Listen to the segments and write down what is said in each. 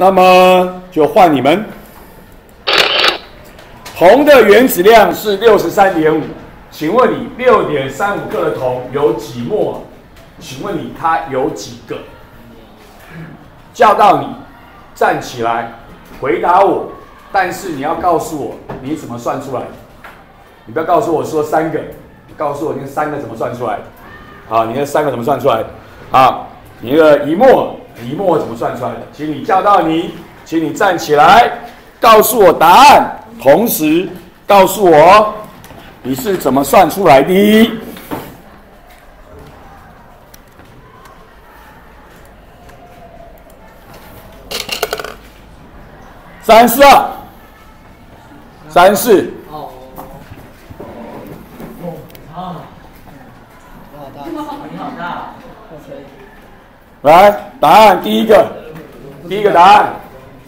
那么就换你们。铜的原子量是六十三点五，请问你六点三五克的铜有几墨？请问你它有几个？叫到你站起来回答我，但是你要告诉我你怎么算出来。你不要告诉我说三个，你告诉我那三个怎么算出来？好，你那三个怎么算出来？好，你那个一墨一墨怎么算出来的？请你叫到你，请你站起来，告诉我答案。同时告诉我你是怎么算出来的？三四二，三四。哦。你好大。来，答案第一个，第一个答案。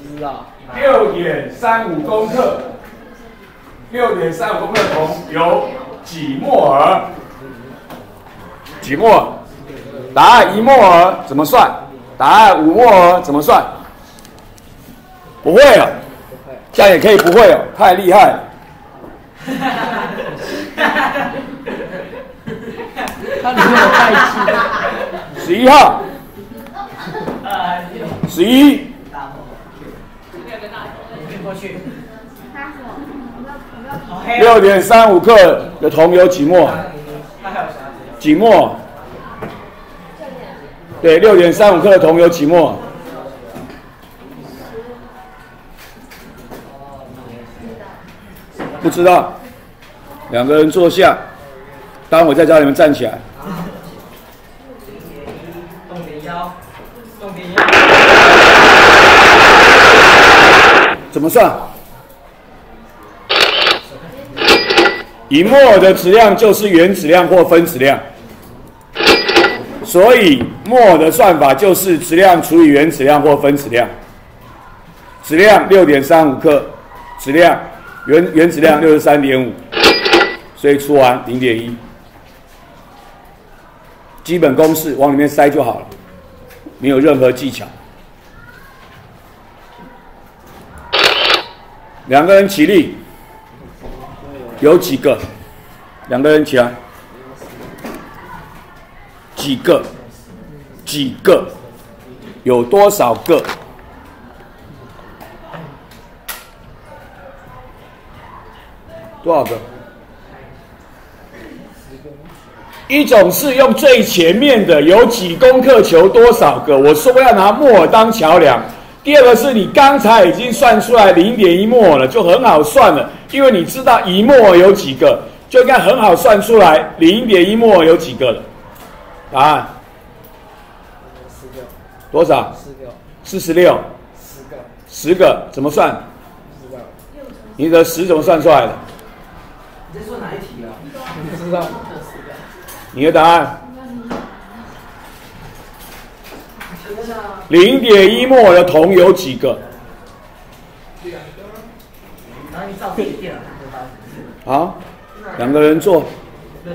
知道。六点三五公克。六点三五公克铜有几摩尔？几摩尔？答案一摩尔怎么算？答案五摩尔怎么算？不会了，这样也可以不会哦，太厉害了。他没有太气。十一号。十一。过去。六点三五克的铜有几墨？几墨？对，六点三五克的铜有几墨？不知道。两个人坐下，待会再叫你们站起来。怎么算？以摩尔的质量就是原子量或分子量，所以摩尔的算法就是质量除以原子量或分子量。质量六点三五克，质量原原子量六十三点五，所以除完零点一。基本公式往里面塞就好了，没有任何技巧。两个人起立。有几个？两个人起来。几个？几个？有多少个？多少个？一种是用最前面的，有几公克求多少个？我说要拿木耳当桥梁。第二个是你刚才已经算出来零点一摩了，就很好算了，因为你知道一摩有几个，就应该很好算出来零点一摩有几个了。答案？十个。多少？四个。四十六。十个。十个怎么算？你的十怎么算出来的？你在说哪一题啊？不知道。你的答案？零点一摩的铜有几个？好，两个人做。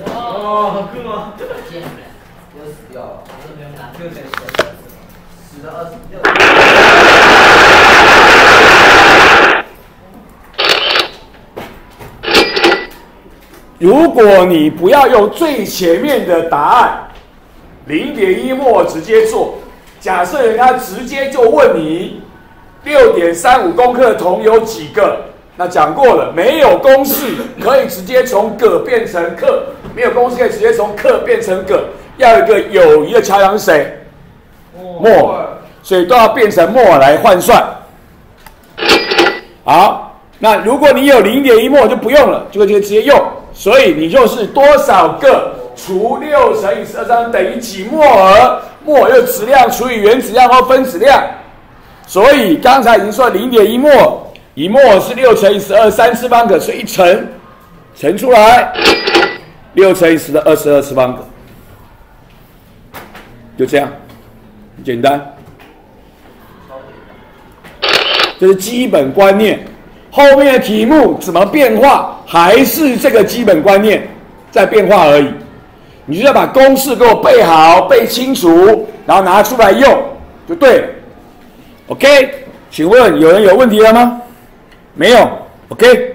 哦，酷啊！如果你不要用最前面的答案，零点一摩直接做。假设人家直接就问你六点三五公克的铜有几个？那讲过了，没有公式可以直接从个变成克，没有公式可以直接从克变成个，要一个友谊的桥梁是谁？莫，所以都要变成莫来换算。好，那如果你有零点一莫就不用了，就可以直接用。所以你就是多少个除六乘以十二三等于几摩尔？摩尔质量除以原子量或分子量，所以刚才已经说零点一摩，一摩是六乘以十二三次方个，所以一乘乘出来六乘以十的二十二次方个，就这样，简单。这是基本观念，后面的题目怎么变化，还是这个基本观念在变化而已。你就要把公式给我背好、背清楚，然后拿出来用，就对了。OK。请问有人有问题了吗？没有，OK。